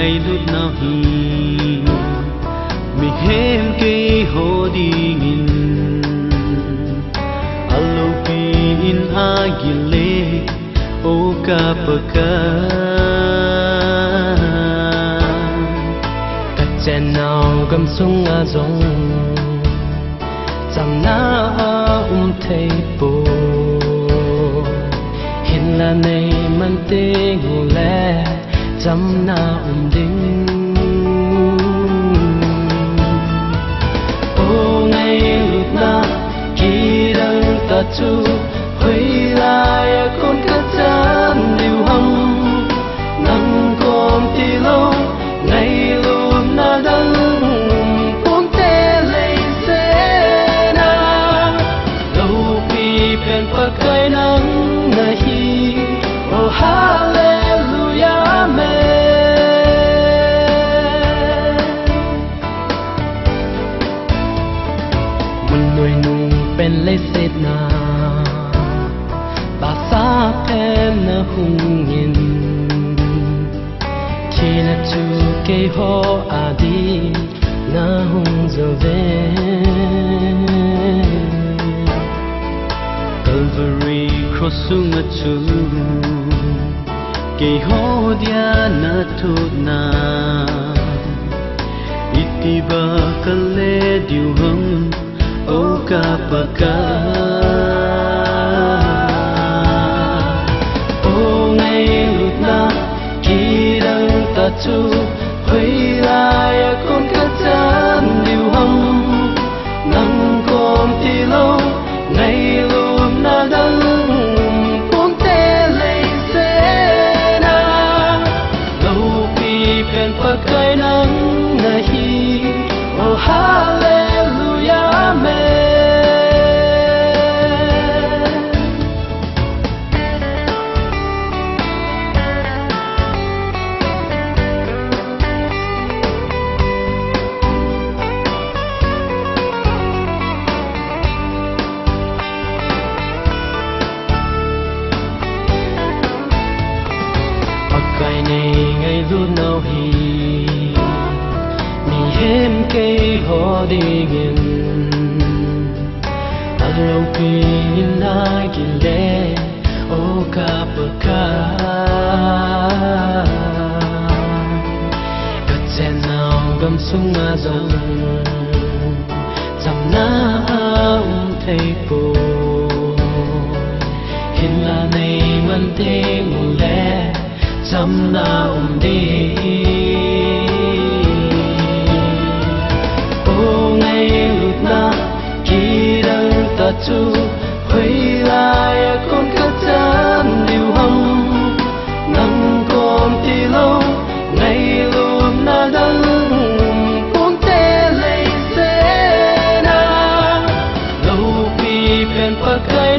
ngày lút nằm mình hem cây hồ đi nghìn. Alo pin agile o kapaka cắt chân nào gầm sung a rong chẳng na um thấy bồ. Hiện là này mình tiếng lẽ la na man te ngu ngày lúc na um ding chu nung bên lấy pen na. Hungin Kina tu ke ho adi na hung zo ve Calvary crossung a tu ke ho dia na tu na. Itiba kale diu ho ka pa ka tu hồi lại con cá chân điều hâm nắng con thì lâu, ngày luôn na đắng con tê lấy xe na. Lâu vì bên phật nào hi mi hem cây ho đi ngin alo pi na gile o ka pa ka ka chen nào gam sung ma zong zam na um thei po samna umdi o na lutna kirar ta chu hoi lai con ka tan điều hom nang con ti lâu, ngay lum na dal con te lei se na. Lâu pi pen pa kai